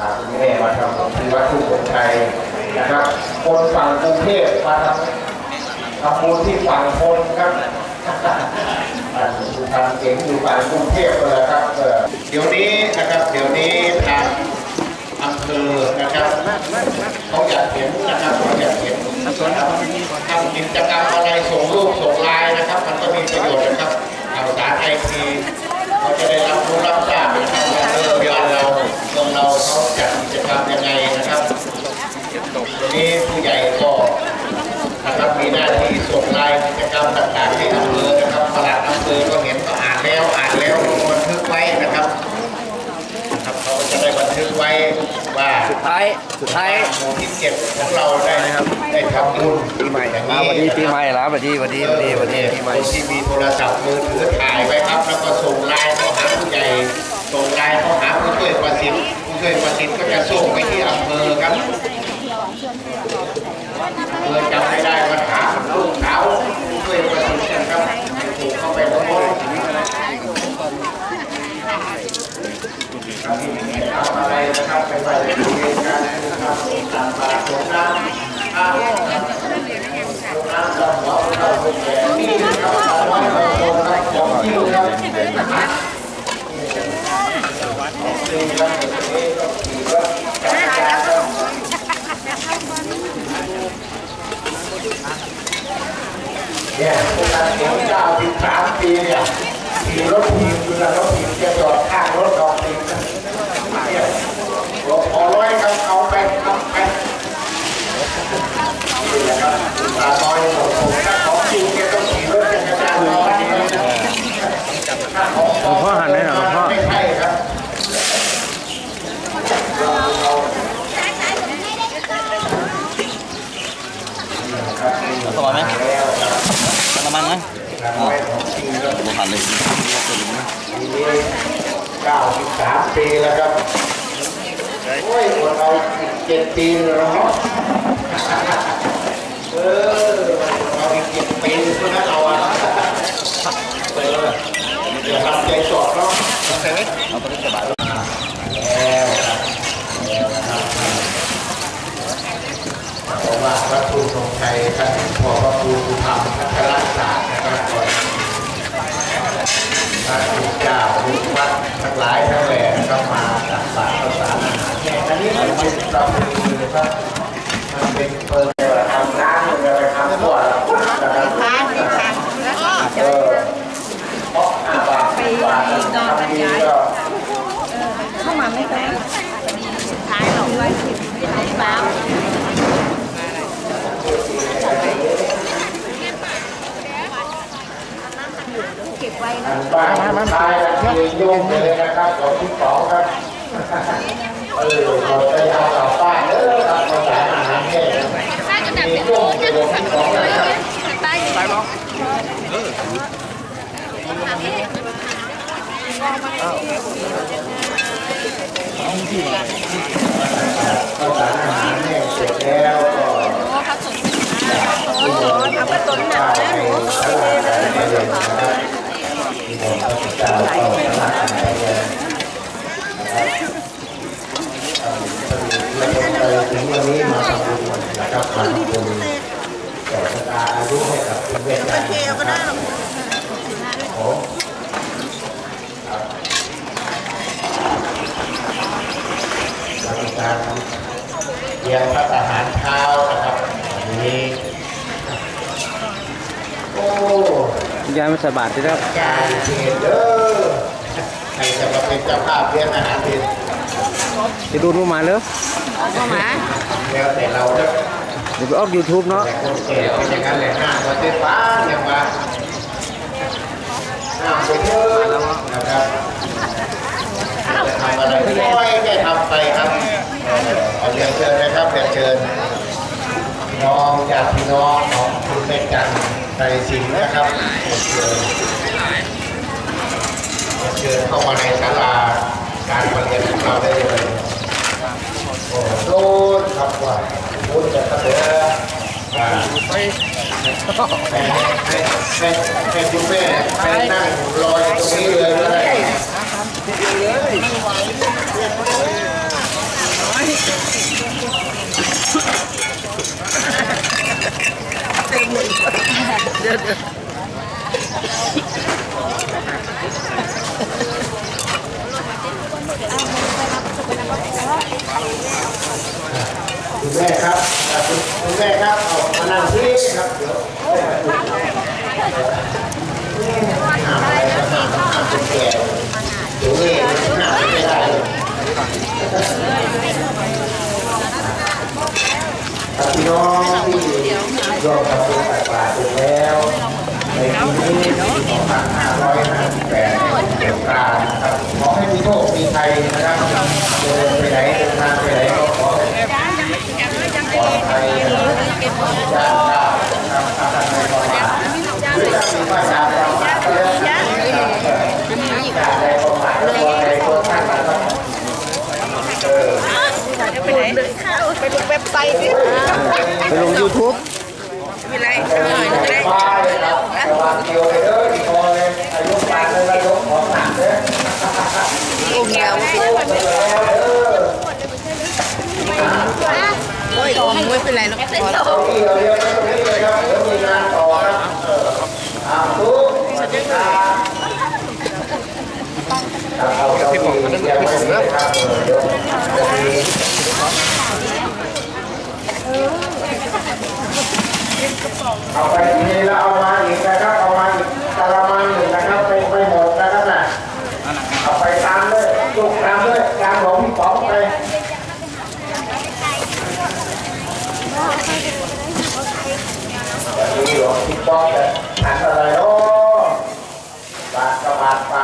พาคุณแม่มาทำบุญที่วัดทุ่งสงชัยนะครับ คนฝั่งกรุงเทพมาทำทำบุญที่ฝั่งพนครับท่านผู้ทำเก่งอยู่ฝั่งกรุงเทพเลยครับเดี๋ยวนี้นะครับเดี๋ยวนี้ทางอำเภอนะครับเขาอยากเห็นนะครับเขาอยากเห็นนะครับทำกิจกรรมอะไรส่งรูปส่งไลน์นะครับ มันก็มีประโยชน์นะครับข่าวสารไอที ท้ายสุดท้ายหมู่ที่เจ็ดของเราได้นะครับได้ทำบุญปีใหม่อย่างมานี้วันนี้ปีใหม่แล้ววันนี้วันนี้วันนี้วันนี้ปีใหม่คนที่มีโทรศัพท์มือถือถ่ายไว้ครับ แล้วก็ส่งไลน์เข้าหาผู้ใหญ่ส่งไลน์เข้าหาผู้ช่วยประสิทธิ์ผู้ช่วยประสิทธิ์ก็จะส่งไปที่อำเภอครับเพื่อจำไม่ได้ก็ถามลูกสาวผู้ช่วยประสิทธิ์นะครับถูกเข้าไปทั้งหมดครับทำอะไรนะครับไปไปเรียนการนะครับต่างบาทส่งน้ำอ่า น้ำดำหัวเราเป็นแก่นี่นะครับร้อยเราโดนครับของที่ครับนี่ครับเดี๋ยวนี้ก็ขี่รถจักรยานครับ เนี่ยพวกนั้นเดี๋ยวเก้าสิบสามปีเนี่ยขี่รถถีบอยู่แล้วรถถีบจะจอดข้างรถดอกถีบเนี่ยรถพอร้อยครับเอาไปเอาไปนี่แหละครับตาน้อยของผมถ้าของจริงแกต้องขี่รถจักรยานน้อยถ้าของหลวงพ่อหันไหมหน่อหลวงพ่อไม่ใช่ครับเราเราสบายไหม แล้วครัน้ำมันไหมทำให้ของจริงครับผมหันเลยปีนี้93 ปีแล้วครับโอ้ยพวกเราอีกเจ็ดปีแล้วเนาะเออเราอีกเจ็ดปีเท่านั้นเราอะเอออย่าทำใจสอดเนาะเอาตัวนี้สบาย วัดทั้งหลายทั้งแหล่ก็มาตักบาตรข้าวสารอาหารแห้งอันนี้มันเป็นประเพณีนะครับมันเป็นเปิดทำร้านเลยทำทั่วนะครับเออเพราะห้าบาทสิบบาททำดีก็เข้ามาไม่ได้ท้ายเราไว้สิบสามเก็บ ไว้นะบ้านสุดท้ายแล้วที่โยงเลยนะครับของที่สองครับเออเราจะยาวต่อป้าเออครับภาษาอาหารแห้งมีโยงเลยของที่สองนะครับภาษาอาหารแห้งเสร็จแล้ว งวันนี้มาทำบุญนะครับมาทำบุญต่อชะตาอายุให้กับคุณเวทนานะครับผมครับเรามีการเลี้ยงพระทหารเช้านะครับวันนี้โอ้ยายไม่สบายที่แล้วการเทรนเดอร์ใครจะมาเป็นเจ้าภาพเลี้ยงอาหารเทรนจะดูรูปมาเลย ก็มาแล้วแต่เราจะเดี๋ยวไปออกยูทูบเนาะแต่คนแก่เป็นอย่างนั้นแหละห้ามมาเต้นฟ้าอย่างมาห้ามไปเยอะนะครับจะทำอะไรค่อยๆได้ทำไปครับเอาเรียนเชิญนะครับเรียนเชิญน้องญาติพี่น้องของคุณแม่จันทร์ไตรสิงห์นะครับเรียนเชิญเชิญเข้ามาในศาลาการประเรียนของเราได้เลย เป็นคุณแม่เป็นนั่งลอยตรงนี้เลยก็ได้เดี๋ยว คุณแม่ครับอะคุณคุณแม่ครับเอามานั่งที่นี่ครับเดี๋ยวหาอะไรก็หาหาคนแก่เดี๋ยวไม่ได้เลยครับพี่น้องที่รวมทำบุญตักบาตรถึงแล้วในปีนี้2558เกี่ยวกับนะครับขอให้มีโชคมีชัยนะครับเดินไปไหนเดินทางไปไหนก็ขอให้ ปลอดภัยนะครับย่างก้าวนะครับถ้าท่านไม่ประมาทหรือถ้ามีประชาประมาทก็แล้วนะครับอย่าได้ประมาทตัวใดตัวท่านนะครับเออ ไปไหนไปดูเว็บไซต์ดิไปลง YouTube มีอะไรเออไม่ได้ครับระวังเกี่ยวเลยเด้อที่คอเลยอายุปานเลยระยกของหนักเด้อโอ้เงี้ยวแล้วเด้อโอ้ยไม่เป็นไรหรอกพอตรงนี้เราเรียกไว้ตรงนี้เลยครับเดี๋ยวมีงานต่อครับเอออ่าทุกสวัสดีครับครับเอาเก้าอี้เรียงไว้เลยครับเออเดี๋ยวจะมี เอาไปทีแล้วเอามาอีกนะครับเอามาอีกกะละมังหนึ่งนะครับไปไปหมดนะครับน่ะเอาไปตามเลยจุกตามเลยตามหลงพี่ป๋องไปวันนี้หลวงพี่ป้องจะหันอะไรเนาะบาทกระบาดเป